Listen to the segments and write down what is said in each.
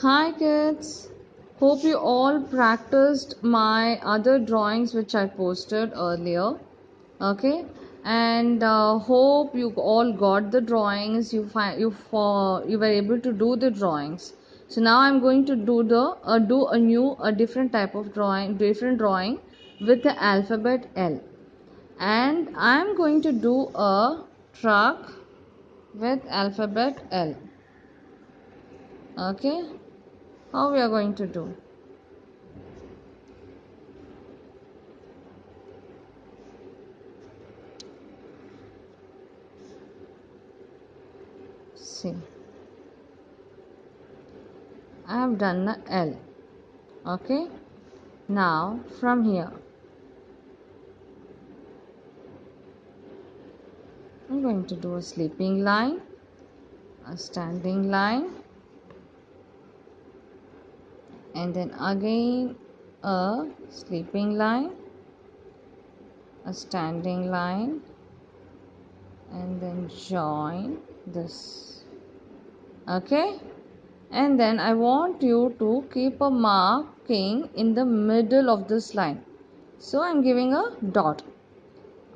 Hi kids. Hope you all practiced my other drawings which I posted earlier. Okay? And uh, hope you all got the drawings. You find you for you were able to do the drawings. So now I'm going to do the uh, do a new a different type of drawing different drawing with the alphabet L. And I'm going to do a truck with alphabet L. Okay? How we are going to do? See. I have done the L. Okay? Now from here I'm going to do a sleeping line, a standing line, and then again a sleeping line, a standing line, and then join this. Okay, and then I want you to keep a marking in the middle of this line. So I'm giving a dot.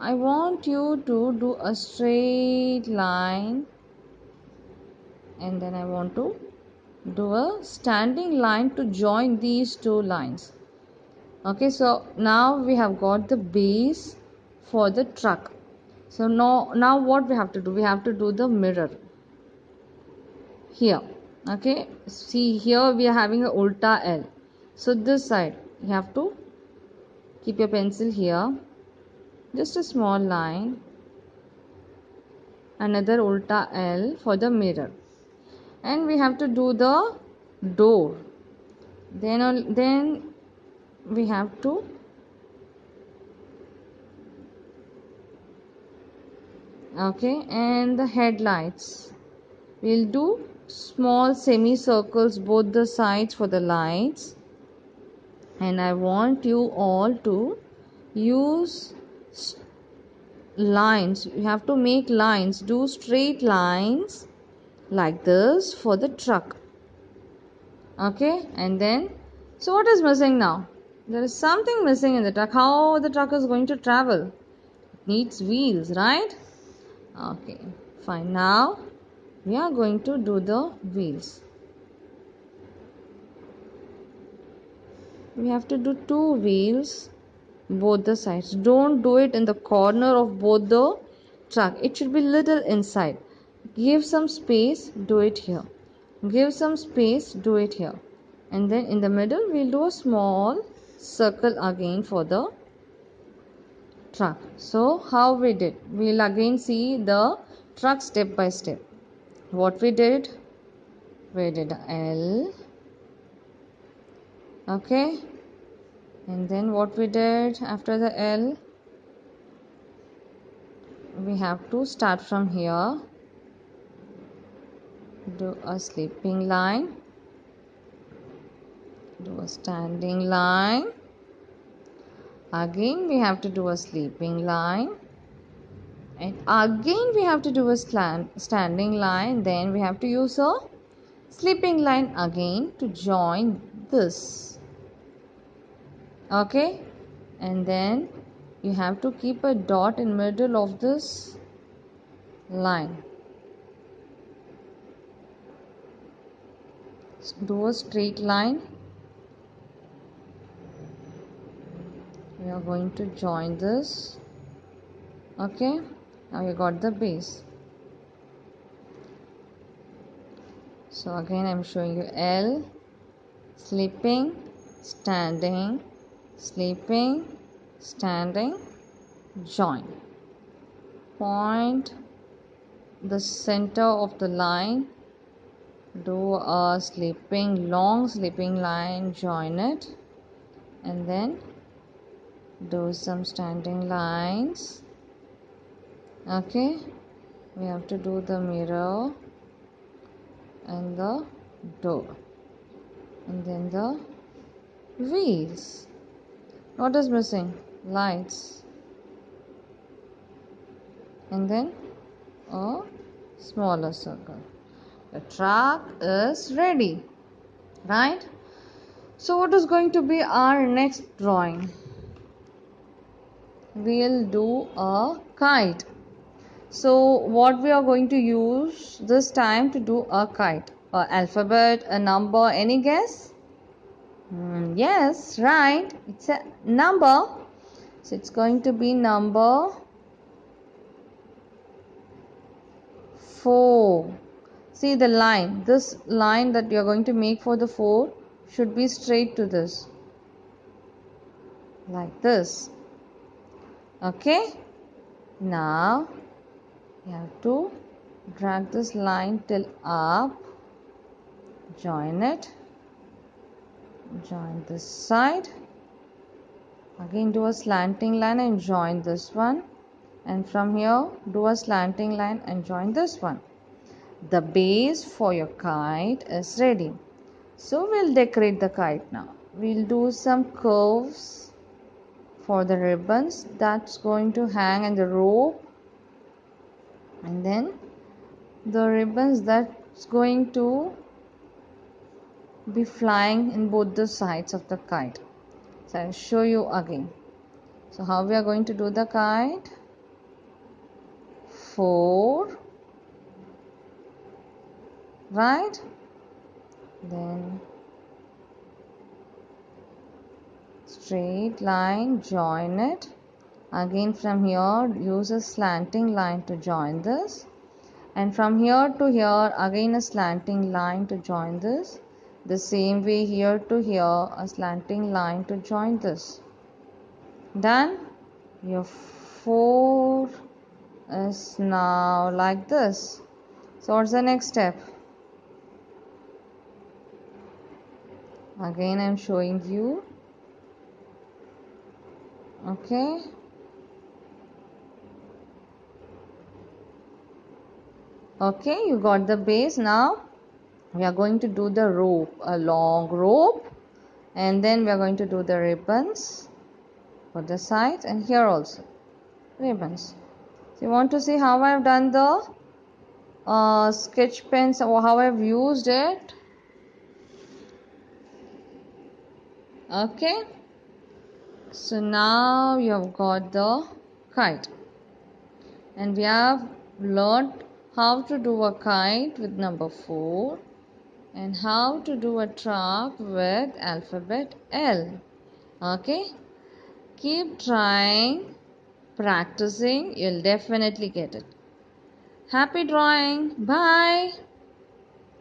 I want you to do a straight line and then I want to do a standing line to join these two lines. Okay, so now we have got the base for the truck. So now, now what we have to do? We have to do the mirror here. Okay, see here we are having a ulta L. So this side you have to keep your pencil here just a small line another ulta L for the mirror and we have to do the door. Then then we have to okay and the headlights. We'll do small semicircles both the sides for the lights. And I want you all to use lines. You have to make lines. Do straight lines like this for the truck. Okay and then so what is missing now? There is something missing in the truck. How the truck is going to travel? It needs wheels right? Okay fine. Now we are going to do the wheels. We have to do two wheels both the sides. Don't do it in the corner of both the truck. It should be little inside give some space do it here. Give some space do it here. And then in the middle we'll do a small circle again for the truck. So how we did? We'll again see the truck step by step. What we did? We did L. Okay. And then what we did after the L? We have to start from here do a sleeping line. Do a standing line. Again we have to do a sleeping line. And again we have to do a standing line. Then we have to use a sleeping line again to join this. Okay? And then you have to keep a dot in middle of this line do a straight line. We are going to join this. Okay now you got the base. So again i'm showing you l sleeping standing sleeping, standing, join. Point the center of the line, do a sleeping, long sleeping line, join it, and then do some standing lines. Okay, we have to do the mirror and the door, and then the wheels. What is missing? Lights. And then a smaller circle. The truck is ready. right? So what is going to be our next drawing? We'll do a kite. So what we are going to use this time to do a kite? A alphabet a number any guess? Mm, yes right. It's a number. So it's going to be number 4 see the line this line that you are going to make for the 4 should be straight to this. Like this. Okay? Now you have to drag this line till up. Join it. Join this side. Again do a slanting line and join this one. And from here do a slanting line and join this one the base for your kite is ready. So we'll decorate the kite now. We'll do some curves for the ribbons that's going to hang in the rope. And then the ribbons that's going to be flying in both the sides of the kite. So I'll show you again. So how we are going to do the kite? 4 right? Then straight line join it. Again from here use a slanting line to join this. And from here to here again a slanting line to join this. The same way here to here a slanting line to join this. Done? Your 4 is now like this. So what's the next step again I'm showing you. Okay. Okay you got the base. Now we are going to do the rope a long rope. And then we are going to do the ribbons for the sides. And here also ribbons. So you want to see how I've done the uh, sketch pens or how I've used it okay so now you have got the kite and we have learned how to do a kite with number 4 and how to do a trap with alphabet L. Okay, keep trying, practicing, you'll definitely get it. Happy drawing, bye.